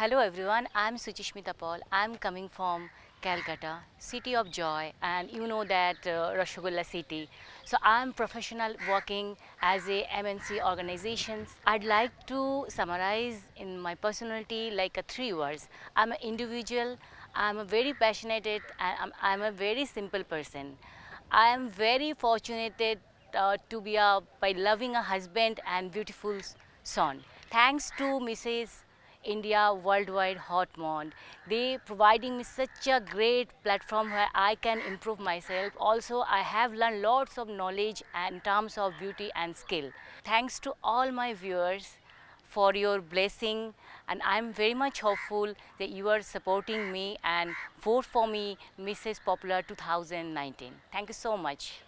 Hello everyone, I'm Suchismita Paul. I'm coming from Calcutta, city of joy and you know that uh, city. So I'm professional working as a MNC organizations. I'd like to summarize in my personality like a three words. I'm an individual, I'm a very passionate and I'm, I'm a very simple person. I am very fortunate uh, to be a, by loving a husband and beautiful son. Thanks to Mrs. India Worldwide Haut Monde. They providing me such a great platform where I can improve myself. Also, I have learned lots of knowledge in terms of beauty and skill. Thanks to all my viewers for your blessing and I'm very much hopeful that you are supporting me and vote for me Mrs. Popular 2019. Thank you so much.